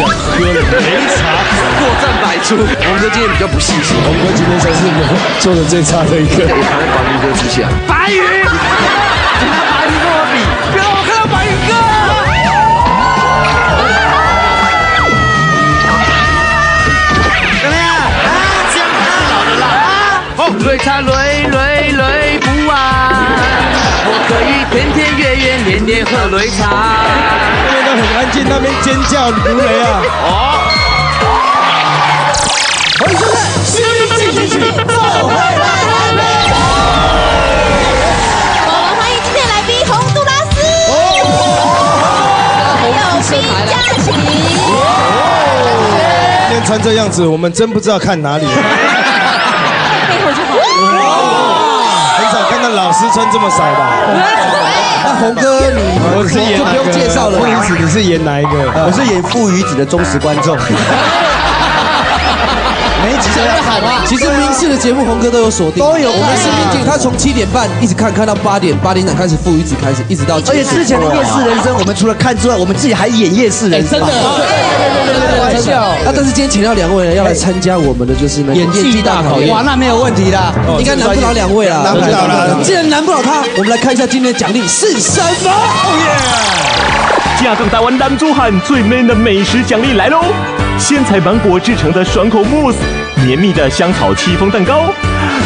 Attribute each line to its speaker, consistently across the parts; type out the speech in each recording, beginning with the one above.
Speaker 1: 想喝擂茶，
Speaker 2: 破绽百出。红哥今天比较不细心，
Speaker 1: 红哥今天才是我做的最差的一个。
Speaker 2: 我躺在白云哥之下。白云，你拿白云跟我比，别让我看到白云哥。怎么样？啊，这样子老的辣。哦，擂茶擂擂擂不完，我可以天天月月年年喝擂茶。
Speaker 1: 这边都很安静，那边尖叫如雷啊！哦。欢迎收看《新进行曲》，走回来。
Speaker 3: 我们欢迎今天来宾洪都拉斯，还有冰佳琪。
Speaker 1: 今天穿这样子，我们真不知道看哪里。看到老师穿这么少吧？
Speaker 4: 那红哥你
Speaker 1: 我是演
Speaker 4: 就不用介绍了
Speaker 1: 父离子，你是演哪一个？
Speaker 4: 我是演父与子的忠实观众。每一集都要看啊！其实明视的节目红哥都有锁定，都有。我们视频镜，他从七点半一直看看到八点，八点整开始父与子开始，一直到。
Speaker 5: 而且之前的夜市人生，我们除了看之外，我们自己还演夜市人生。真的，
Speaker 4: 开玩笑。啊，但是今天请到两位呢，要来参加我们的就是那
Speaker 5: 演技大考验。哇，那没有问题的，
Speaker 4: 应该难不倒两位啦。
Speaker 1: 难不倒了。
Speaker 4: 既然难不倒他，我们来看一下今天的奖励是什么。哦
Speaker 6: 耶！加更台湾男珠汉最 man 的美食奖励来喽！鲜采芒果制成的爽口慕斯，绵密的香草戚风蛋糕，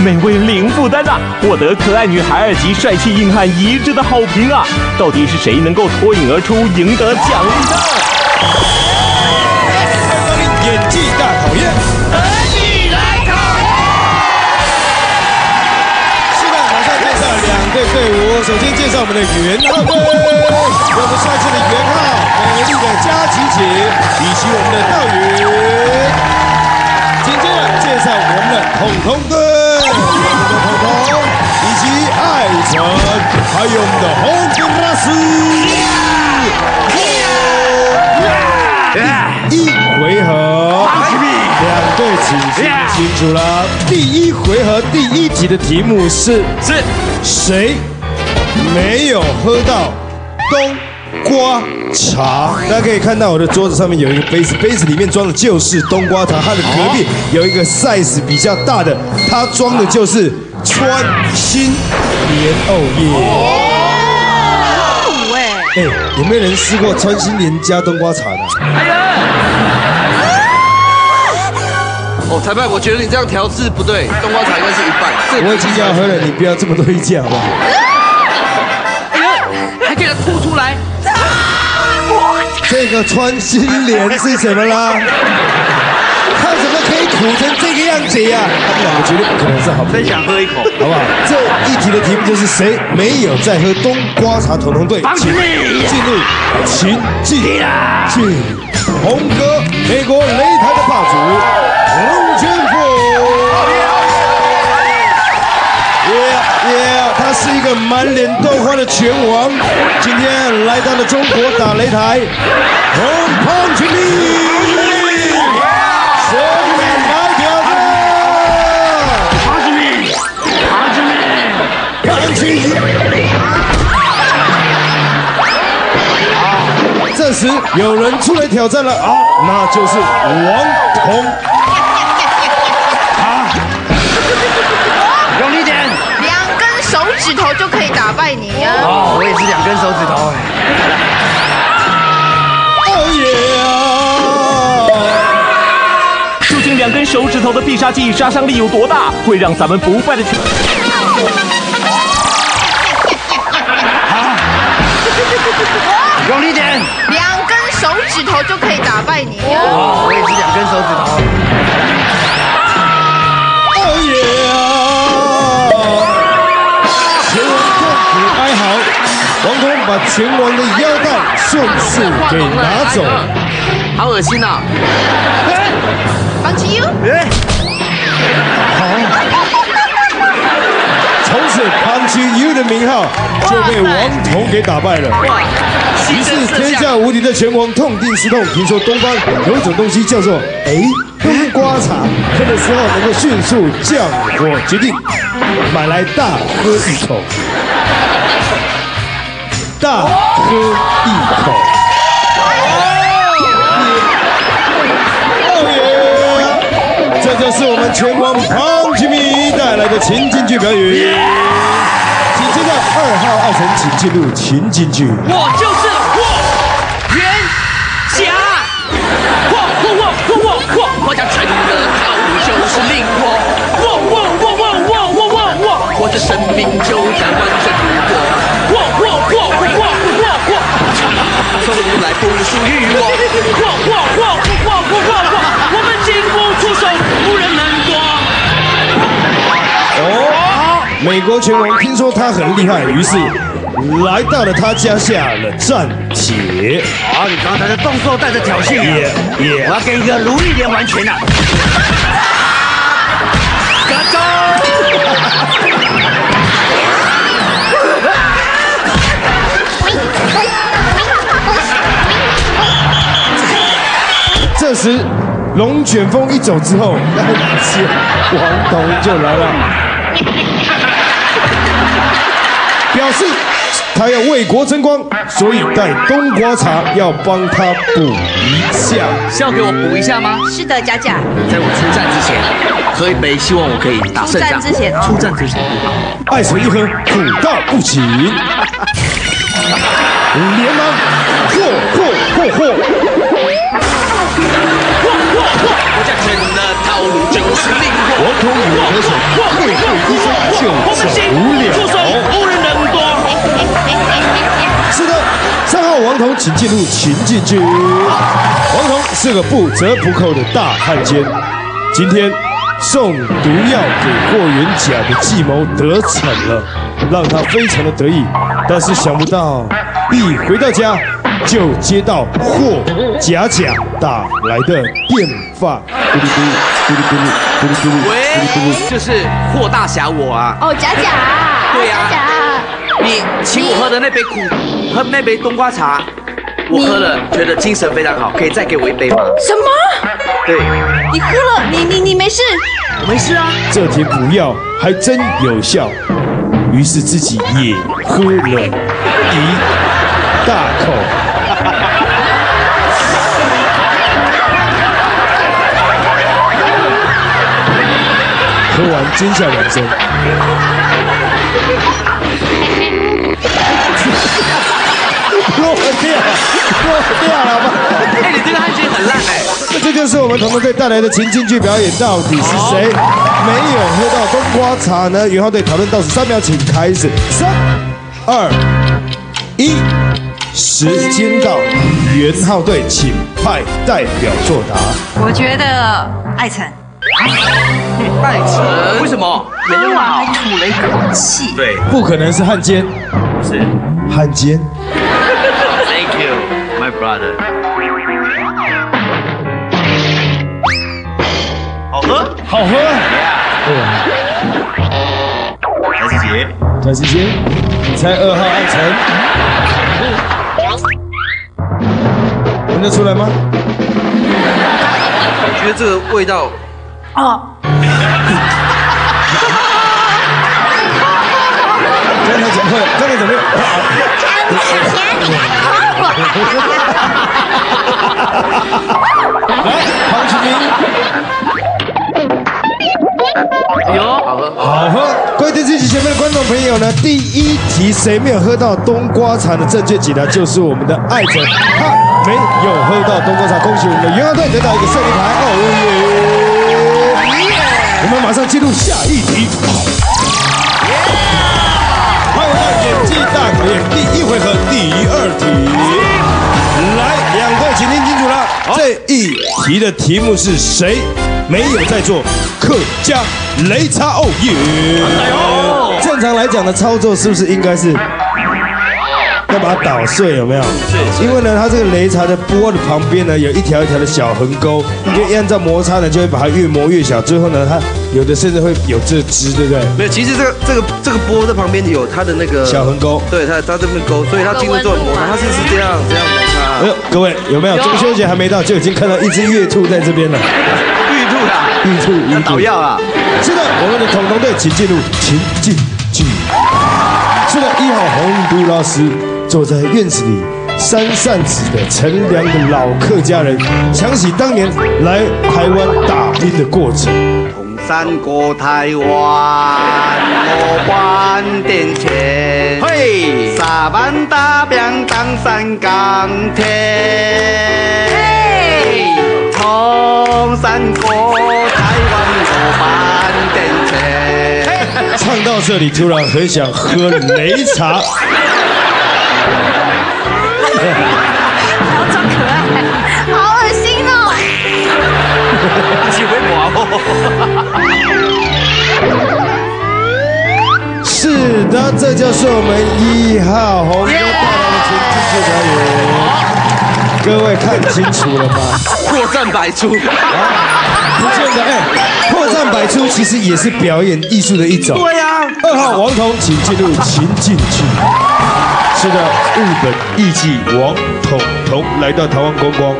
Speaker 6: 美味零负担啊！获得可爱女孩及帅气硬汉一致的好评啊！到底是谁能够脱颖而出，赢得奖励呢？
Speaker 1: 队伍。首先介绍我们的元浩队，我们帅气的元浩，美丽的佳琪姐，以及我们的道宇。紧接着介绍我们的彤彤队，我们的彤彤，以及艾辰，还有我们的红格拉斯。第一回合，请听清楚了。第一回合第一题的题目是
Speaker 2: 是
Speaker 1: 谁没有喝到冬瓜茶？大家可以看到我的桌子上面有一个杯子，杯子里面装的就是冬瓜茶。它的隔壁有一个 size 比较大的，它装的就是川心莲藕叶。哎，有没有人试过川心莲加冬瓜茶的？
Speaker 2: 哦，裁判，我觉得你这样调制不对，冬瓜茶应该是一半。
Speaker 1: 我已经要喝了，你不要这么多意见好不好？
Speaker 2: 哎呦，还给他吐出来。
Speaker 1: 这个穿心莲是什么啦？他怎么可以苦成这个样子呀、我觉得不可能是好朋友，
Speaker 2: 真想喝一口。
Speaker 1: 好不好？这一题的题目就是谁没有在喝冬瓜茶？彤彤队，请进入情境剧。红哥，美国擂台的霸主龙卷风。耶耶，他是一个满脸豆花的拳王，今天来到了中国打擂台，红胖群力，谁敢来挑战？胖群力，这时有人出来挑战了啊，那就是王彤。
Speaker 3: 败你呀、
Speaker 2: 哦，我也是两根手指头哎。
Speaker 1: 哦耶！
Speaker 6: 究竟两根手指头的必杀技杀伤力有多大，会让咱们不败的拳？
Speaker 2: 用力点。
Speaker 3: 两根手指头就可以打败你呀、
Speaker 2: 哦，我也是两根手指头。
Speaker 1: 把拳王的腰带顺势给拿走。
Speaker 2: 好恶心呐！
Speaker 3: 放弃 you，
Speaker 1: 从此 Punch You 的名号就被王彤给打败了。于是天下无敌的拳王痛定思痛，听说东方有一种东西叫做哎冬瓜茶，喝的时候能够迅速降火，决定买来大喝一口，大喝一口。这就是我们全网胖吉米带来的情景剧表演。请接着二号爱神，请进入情景剧。
Speaker 2: 我就是霍元甲，我我我我我我，我叫陈的套路就是灵活，我我我我我我我我，我的生命就在完整度过，我我我我我我，从来不属于我，我我我我我我我，我们进不出手，无人能躲。
Speaker 1: 哦，美国拳王听说他很厉害，于是来到了他家下了战帖。
Speaker 5: 好，你刚才的动作带着挑衅，
Speaker 1: 耶耶
Speaker 5: 我要给一个如意连环拳啊！
Speaker 1: 时，龙卷风一走之后，王彤就来了，表示他要为国争光，所以带冬瓜茶要帮他补一下。
Speaker 2: 是要给我补一下吗？
Speaker 3: 是的，佳佳。
Speaker 2: 在我出战之前，喝一杯，希望我可以打胜仗。
Speaker 3: 出战之前哦
Speaker 2: 出战之前，
Speaker 1: 爱神一喝，苦到不行，连忙嚯嚯嚯嚯！王彤与何手会会一生就，走了。是的，三号王彤，请进入情境剧。王彤是个不折不扣的大汉奸，今天送毒药给霍元甲的计谋得逞了，让他非常的得意。但是想不到，一回到家就接到霍甲甲打来的电话，咕噜咕
Speaker 2: 喂，就是霍大侠我啊！
Speaker 3: 哦，假假。
Speaker 2: 对呀
Speaker 3: 假假。
Speaker 2: 你请我喝的那杯苦，喝那杯冬瓜茶，我喝了觉得精神非常好，可以再给我一杯吗？
Speaker 3: 什么？
Speaker 2: 对，
Speaker 3: 你喝了？你你你没事？
Speaker 2: 我没事啊。
Speaker 1: 这瓶补药还真有效，于是自己也喝了一大口。喝完尖笑两声，落掉，落掉了吧？
Speaker 2: 哎，你这个汉奸很烂哎。
Speaker 1: 这就是我们同盟队带来的情境剧表演，到底是谁没有喝到冬瓜茶呢？元浩队讨论倒数三秒，请开始，三、二、一，时间到，元浩队请派代表作答。
Speaker 7: 我觉得艾辰
Speaker 2: 拜成？为什么？
Speaker 7: 喝完还吐了一口气，
Speaker 2: 对，
Speaker 1: 不可能是汉奸，
Speaker 2: 是。
Speaker 1: 汉奸
Speaker 2: Thank you, my brother。好喝。
Speaker 1: 好喝。
Speaker 2: 还是姐。
Speaker 1: 段时间，你猜二号艾辰，闻得出来吗？
Speaker 5: 我觉得这个味道，
Speaker 1: 刚才怎么会？刚才怎么会？来，黄启明。
Speaker 2: 有，好喝。
Speaker 1: 好喝！各位电视机前面的观众朋友呢，第一题谁没有喝到冬瓜茶的正确解答就是我们的爱者，他没有喝到冬瓜茶，恭喜我们的元浩队得到一个胜利牌哦耶！我们马上进入下一题。欢迎到演技大考验第一回合第二题。来，两位请听清楚了，这一题的题目是谁没有在做客家擂茶哦耶？正常来讲的操作是不是应该是要把它捣碎？有没有？是。因为呢，它这个擂茶的钵的旁边呢有一条一条的小横沟，因为按照摩擦呢就会把它越磨越小，最后呢它有的甚至会有这只，对不对？
Speaker 5: 没有，其实这个这个这个波在旁边有它的那个
Speaker 1: 小横沟。
Speaker 5: 对，它它这边勾，所以它经过这种摩擦，它是是这样这样摩擦。
Speaker 1: 哎呦，各位有没有中秋节还没到，就已经看到一只月兔在这边了？
Speaker 5: 玉兔啦，
Speaker 1: 玉兔，玉兔
Speaker 5: 捣。药啊！
Speaker 1: 是的，我们的统统队请进入情境剧。是的，一号洪都拉斯坐在院子里，扇扇子的乘凉的老客家人，想起当年来台湾打拼的过程。
Speaker 5: 同山过台湾，我万点钱。嘿，沙湾大兵当山钢铁。嘿，同山过台湾，我万点钱。
Speaker 1: 唱到这里，突然很想喝擂茶。
Speaker 3: 好装可爱！
Speaker 2: 几回毛？
Speaker 1: 是的，这就是我们一号红哥带来的情境剧表演。各位看清楚了吗？
Speaker 2: 破绽百出。
Speaker 1: 不见得，哎，破绽百出其实也是表演艺术的一种。
Speaker 5: 对呀、
Speaker 1: 二号王彤，请进入情境剧。是的，日本艺伎王彤彤来到台湾观光。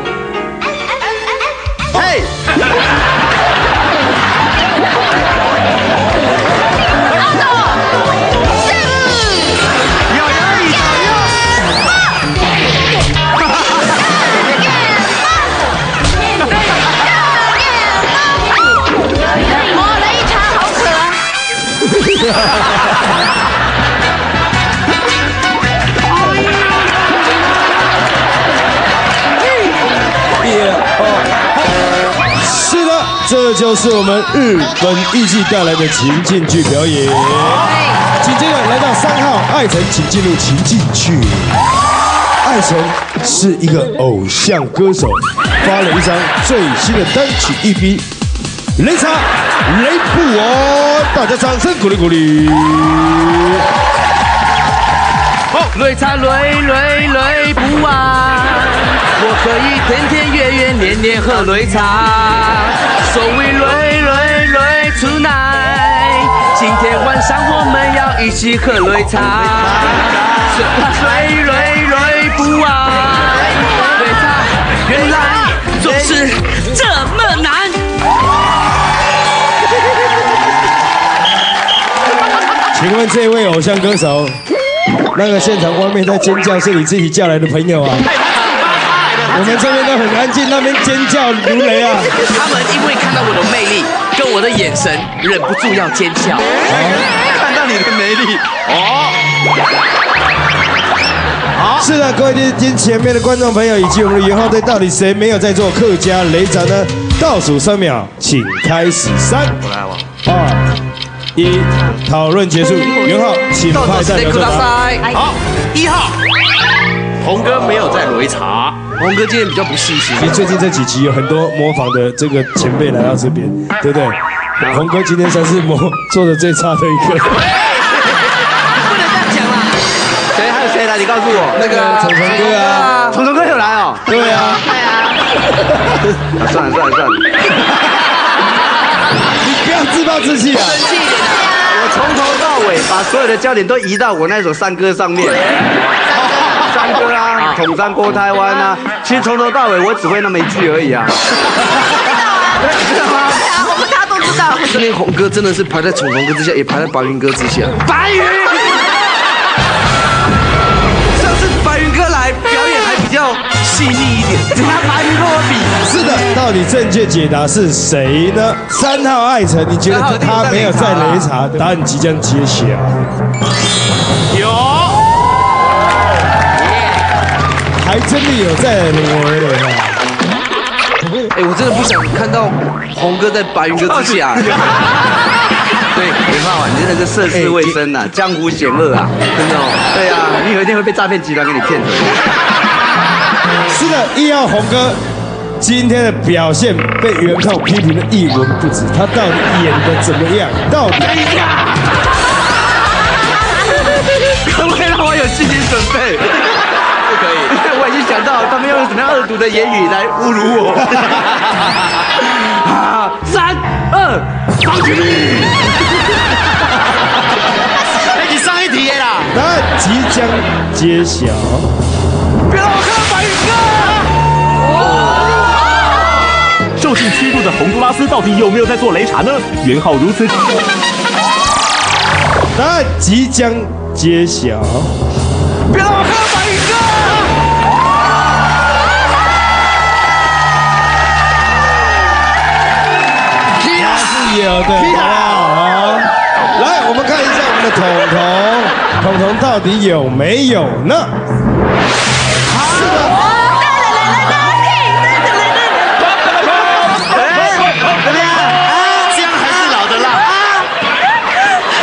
Speaker 1: 就是我们日本艺伎带来的情境剧表演。紧接着来到三号艾辰，请进入情境剧。艾辰是一个偶像歌手，发了一张最新的单曲 EP《擂茶擂不完》，大家掌声鼓励鼓励。
Speaker 2: 好擂茶擂擂擂不完，我可以天天月月年年喝擂茶。所谓擂擂擂 tonight，今天晚上我们要一起喝擂茶。擂擂擂不完，擂茶原来总是这么难。
Speaker 1: 请问这位偶像歌手，那个现场外面在尖叫是你自己叫来的朋友啊？我们这边都很安静，那边尖叫如雷啊！
Speaker 2: 他们因为看到我的魅力跟我的眼神，忍不住要尖叫。
Speaker 5: 看到你的魅力哦，
Speaker 1: 是的，各位听听前面的观众朋友以及我们的元号队，到底谁没有在做客家擂茶呢？倒数三秒，请开始，三、二、一，讨论结束。元号，请派代表作答。
Speaker 2: 好，一号，红哥没有在擂茶，红哥今天比较不细心
Speaker 1: 其。实最近这几集有很多模仿的这个前辈来到这边，对不对？红哥今天才是模做的最差的一个。
Speaker 2: 不能这样讲啦。
Speaker 5: 谁还有谁来？你告诉我。
Speaker 2: 那个
Speaker 1: 虫虫哥啊，
Speaker 5: 虫虫哥有来哦。
Speaker 1: 对啊，
Speaker 5: 啊算了算了算了，
Speaker 1: 你不要自暴自弃啊！
Speaker 5: 我从头到尾把所有的焦点都移到我那首山歌上面。山歌啊，统山过台湾啊，其实从头到尾我只会那么一句而已啊。知道吗？
Speaker 3: 对啊，我们大家都知道。
Speaker 2: 今天红哥真的是排在宠红哥之下，也排在白云哥之下。白云，上次白云哥来表演还比较细腻一点，只拿白云跟我比。
Speaker 1: 是的，到底正确解答是谁呢？三号艾辰，你觉得他没有在擂茶？答案即将揭晓。
Speaker 2: 有，
Speaker 1: 还真的有在擂啊！
Speaker 2: 哎，我真的不想看到红哥在白云哥之下。
Speaker 5: 对，没办法，你真的是涉世未深呐，江湖险恶啊，真的哦。对啊，你有一天会被诈骗集团给你骗走。
Speaker 1: 是的，一号红哥今天的表现被原靠批评的一文不值，他到底演的怎么样？到底
Speaker 5: 可不可以让我有心理准备？不可以，我已经想到他们用什么样恶毒的言语来侮辱我。啊 三二，放弃！哎，你上一题啦！
Speaker 1: 答案即将揭晓。
Speaker 5: 别让我看到白云哥！
Speaker 6: 受尽屈辱的洪都拉斯到底有没有在做擂茶呢？元昊如此。
Speaker 1: 答案即将揭晓。
Speaker 5: 别让我看
Speaker 1: 有对，好不好？来，我们看一下我们的彤彤，彤彤到底有没有呢？
Speaker 5: 姜还是老的辣，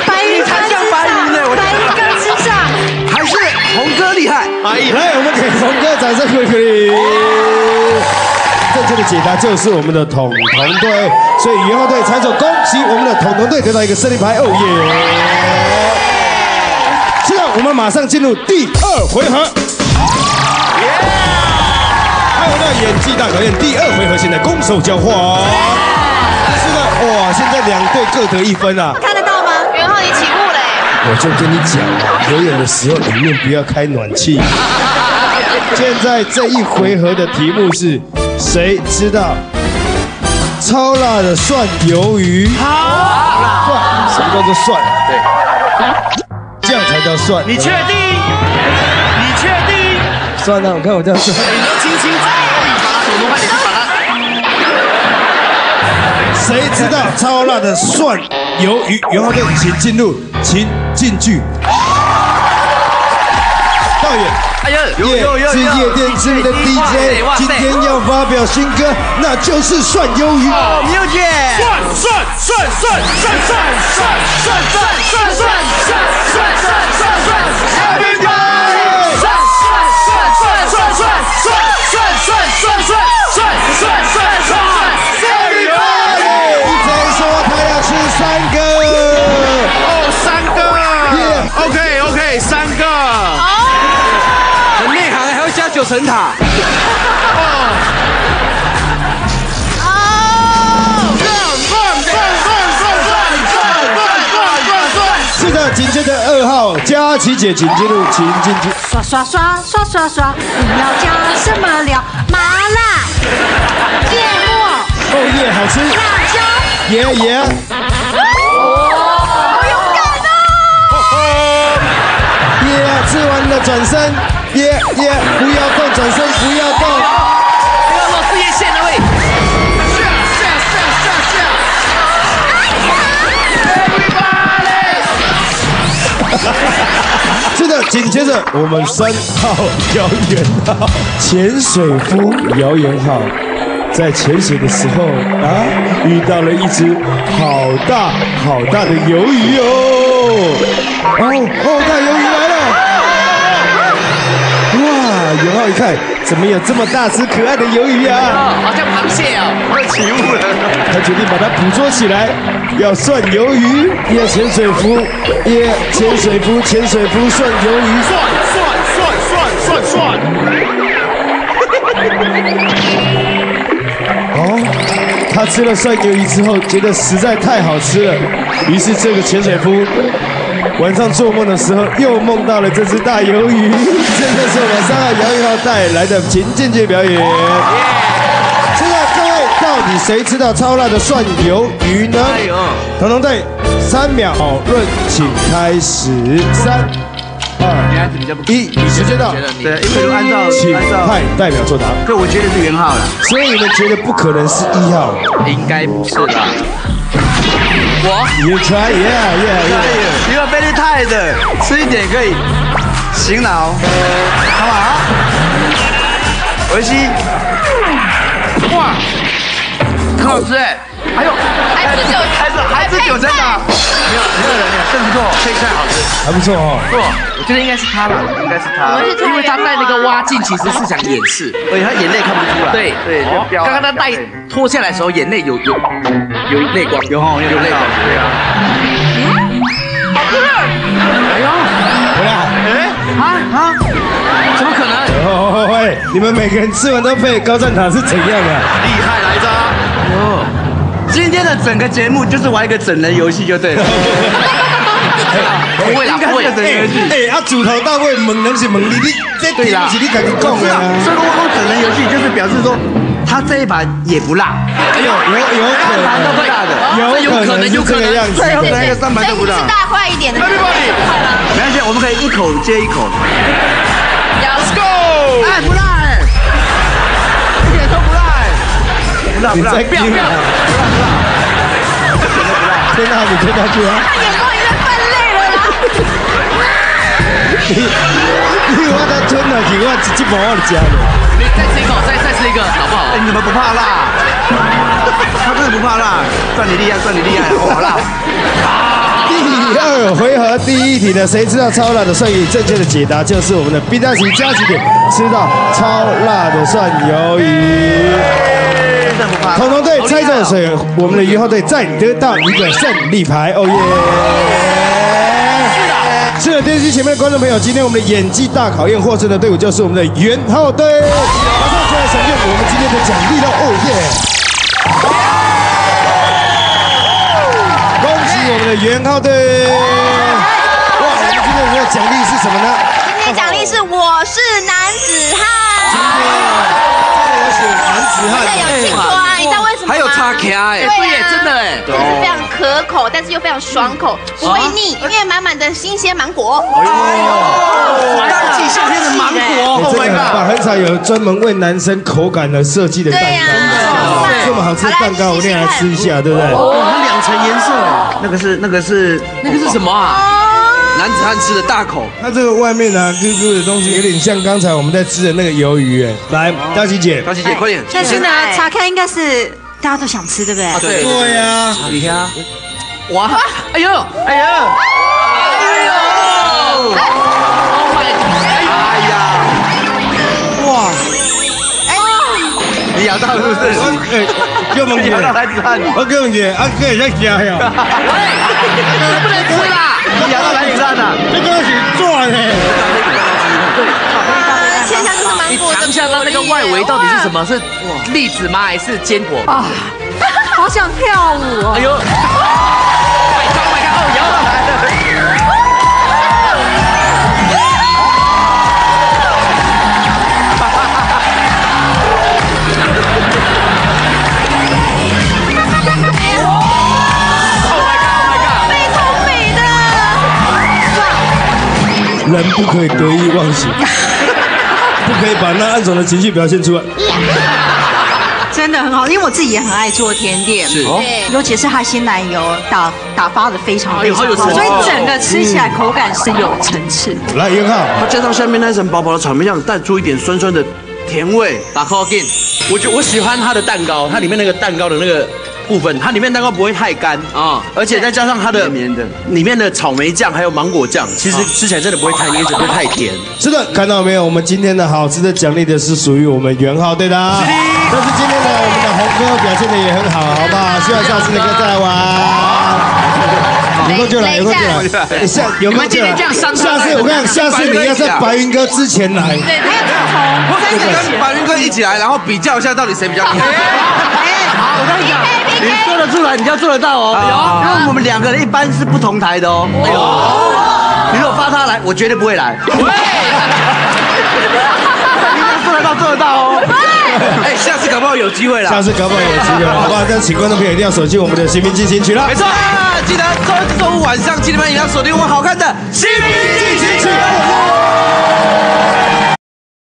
Speaker 3: 白云
Speaker 5: 才像白云呢我
Speaker 3: 白云更之上，
Speaker 5: 还是红哥厉害。
Speaker 1: 来，我们给红哥掌声鼓励。正确的解答就是我们的彤彤队，所以元浩队参手，恭喜我们的彤彤队得到一个胜利牌，哦耶！现在我们马上进入第二回合。欢迎回到演技大考验第二回合，现在攻守交换。是的，哇，现在两队各得一分啊！
Speaker 3: 看得到吗？
Speaker 7: 元浩，你起步嘞！
Speaker 1: 我就跟你讲啊，游泳的时候里面不要开暖气。现在这一回合的题目是，谁知道超辣的蒜鱿鱼？好蒜，什么叫做蒜？对，这样才叫蒜。
Speaker 2: 你确定？你确定？
Speaker 1: 算了，我看我这样算。
Speaker 2: 你都轻轻踩而已，把它手动快点去把它。
Speaker 1: 谁知道超辣的蒜鱿鱼？然后就，请进入请进剧。
Speaker 2: 哎呀，
Speaker 1: 夜是夜店知名的 DJ，今天要发表新歌，那就是算鱿鱼。
Speaker 2: 哦，牛姐，
Speaker 1: 蒜蒜蒜蒜蒜蒜蒜蒜蒜蒜蒜蒜蒜蒜蒜，Happy Birthday！蒜蒜蒜蒜蒜蒜蒜蒜蒜
Speaker 5: 九层塔。
Speaker 1: 是的，紧接着二号佳琪姐，请进入请进去。
Speaker 3: 刷刷刷刷刷刷，不要加什么料，麻辣、芥末、
Speaker 1: 哦耶，好吃！
Speaker 3: 辣椒。
Speaker 1: 耶耶。吃完了转身，耶耶，不要动，转身不要动。
Speaker 2: 不要落事业线了喂。
Speaker 1: 是的，紧接着我们三号姚元浩，潜水夫姚元浩，在潜水的时候啊，遇到了一只好大好大的鱿鱼哦，哦哦，大鱿哇，元浩一看，怎么有这么大只可爱的鱿鱼啊？
Speaker 2: 好像螃蟹哦。
Speaker 5: 快起雾了。
Speaker 1: 他决定把它捕捉起来，要涮鱿鱼，要潜水服，耶，潜水服，潜水服涮鱿鱼，
Speaker 2: 涮涮涮涮涮
Speaker 1: 哦，他吃了涮鱿鱼之后，觉得实在太好吃了，于是这个潜水夫晚上做梦的时候，又梦到了这只大鱿鱼。现在是我们三号姚一浩带来的情境剧表演。现在各位，到底谁知道超辣的涮鱿鱼呢？彤彤队，三秒讨论，请开始，三、二、一，时间到
Speaker 5: 对，因为按照
Speaker 1: 请派代表作答。
Speaker 5: 对，我觉得是元浩了。
Speaker 1: 所以你们觉得不可能是一号
Speaker 2: 应该不是啦。我
Speaker 1: ？You try, yeah, yeah, yeah.
Speaker 5: You are very tired，吃一点可以醒脑，好不好？维西，
Speaker 2: 哇，很好吃哎。
Speaker 7: 还有还是酒，
Speaker 5: 还是还是九层塔，没有没有人，真不错，
Speaker 2: 配菜好吃，
Speaker 1: 还不错哦。
Speaker 2: 不，我觉得应该是他了，
Speaker 5: 应该是他，
Speaker 2: 因为他戴那个蛙镜其实是想掩饰。
Speaker 5: 所以他眼泪看不出来，
Speaker 2: 对
Speaker 5: 对，
Speaker 2: 刚刚他戴脱下来的时候，眼泪有有有泪光，
Speaker 5: 有哈，有泪光，对啊，
Speaker 2: 哎呦，
Speaker 1: 回来。
Speaker 2: 哎啊？啊，怎么可能？
Speaker 1: 哦喂，你们每个人吃完都配高赞塔是怎样的？
Speaker 2: 厉害来着！
Speaker 5: 哦，今天的整个节目就是玩一个整人游戏就对了，
Speaker 2: 不会啦，不会
Speaker 5: 应该是个。整人游戏。
Speaker 1: 哎，啊，从头到尾问人是猛你，你这题目是你自己讲的
Speaker 5: 是啊，所以
Speaker 1: 啊。
Speaker 5: 如果说整人游戏，就是表示说他这一把也不辣，
Speaker 1: 哎呦，有有可
Speaker 5: 三盘都不
Speaker 1: 能，
Speaker 5: 辣的。
Speaker 1: 有可能有可能样子。
Speaker 5: 最后那个三盘都不辣。
Speaker 3: 大块一点的，
Speaker 5: 没关系，我们可以一口接一口。
Speaker 2: Let's go！
Speaker 5: 哎，不辣哎，一点都不辣哎，不辣不辣，
Speaker 1: 你在
Speaker 2: 不要不要，
Speaker 1: 吞啊，你吞下去啊！
Speaker 3: 眼光已经泛泪了啦。
Speaker 1: 你你有他吞下去，我一一毛我就吃了。
Speaker 2: 你再吃一口，再再吃一个，好不好
Speaker 5: 哎，？你怎么不怕辣？他真的不怕辣，算你厉害，算你厉害，哦，好辣。
Speaker 1: 第二回合第一题呢，谁知道超辣的蒜鱼？正确的解答就是我们的冰大奇加几点吃到超辣的蒜鱿鱼。
Speaker 5: 真的不怕
Speaker 1: 彤彤队猜中水，我们的于浩队再得到一个胜利牌，哦耶！是的，电视机前面的观众朋友，今天我们的演技大考验获胜的队伍就是我们的元浩队。马上就要享用我们今天的奖励了，哦耶！恭喜我们的元浩队！哇，我们今天的奖励是什么呢？
Speaker 3: 真的有庆祝啊！你知道为什么吗？
Speaker 2: 还有叉卡哎，对耶，真的哎。
Speaker 3: 就是非常可口，但是又非常爽口，不会腻，因为满满的新鲜芒果。
Speaker 5: 哎呦当季夏天的芒果，Oh
Speaker 1: 哎 真的很棒，很少有专门为男生口感而设计的蛋
Speaker 3: 对呀
Speaker 1: 糕，这么好吃的蛋糕，我一定来吃一下，对不对？
Speaker 5: 它两层颜色，那个是那个是
Speaker 2: 那个是什么啊？
Speaker 5: 男子汉吃的大口，
Speaker 1: 它这个外面呢，咕咕的东西有点像刚才我们在吃的那个鱿鱼，哎，来，大琪姐，
Speaker 5: 大琪姐快点，
Speaker 3: 但是呢，查看应该是大家都想吃，对不对？
Speaker 2: 对
Speaker 1: 对呀，
Speaker 5: 你看，
Speaker 2: 哇，哎呦，
Speaker 5: 哎呦，
Speaker 2: 哎呦，Oh my，
Speaker 5: 哎呀，哇，你咬到是不是？
Speaker 1: 哎，给我们姐，我给我们姐，啊，可以再加呀，
Speaker 2: 不能吃啦。
Speaker 5: 你咬到男子汉了。
Speaker 1: 这个是赚的，
Speaker 3: 呃，切下就是芒
Speaker 2: 你
Speaker 3: 果的
Speaker 2: 尝一下它那个外围到底是什么？是栗子吗？还是坚果？啊，
Speaker 3: 好想跳舞哦
Speaker 2: 哎！呦，Oh my god，Oh my god，哦，有。
Speaker 1: 人不可以得意忘形，不可以把那暗爽的情绪表现出来。
Speaker 8: 真的很好，因为我自己也很爱做甜点，
Speaker 2: 是。
Speaker 3: 对
Speaker 8: 尤其是它鲜奶油打打发的非常非常好，所以整个吃起来口感是有层次。
Speaker 1: 来，元浩，
Speaker 5: 它加上下面那层薄薄的草莓酱，带出一点酸酸的甜味。
Speaker 2: 打 call again，
Speaker 9: 我觉我喜欢它的蛋糕，它里面那个蛋糕的那个部分，它里面蛋糕不会太干
Speaker 2: 啊
Speaker 9: 啊，而且再加上它的
Speaker 5: 绵绵的
Speaker 9: 里面的草莓酱还有芒果酱，其实吃起来真的不会太黏，也不会太甜。
Speaker 1: 是的，看到没有？我们今天的好吃的奖励的是属于我们元浩队的啊。但是今天呢，我们的红哥表现的也很好，好不好？希望下次能够再来玩。有空就来，有空就来。哎下有空就来。下次我跟你讲，下次你要在白云哥之前来。
Speaker 3: 对，还有从
Speaker 9: 或者跟白云哥一起来，然后比较一下到底谁比较厉害。
Speaker 5: 我跟你讲，你做得出来，你就要做得到哦。因为我们两个人一般是不同台的哦。哎呦，你如果发他来，我绝对不会来。你能做得到，做得到哦。
Speaker 9: 哎，下次搞不好有机会了。
Speaker 1: 下次搞不好有机会，好不好？但请观众朋友一定要锁定我们的新兵进行曲了。
Speaker 9: 没错，记得周周五晚上七点半一定要锁定我们好看的《新兵进行曲》。